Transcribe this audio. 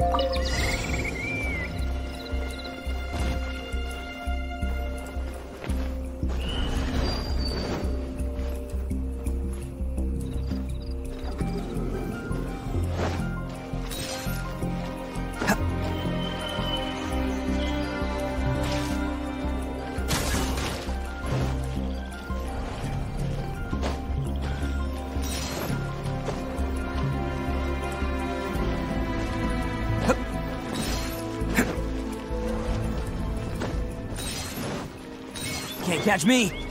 うん。Can't catch me.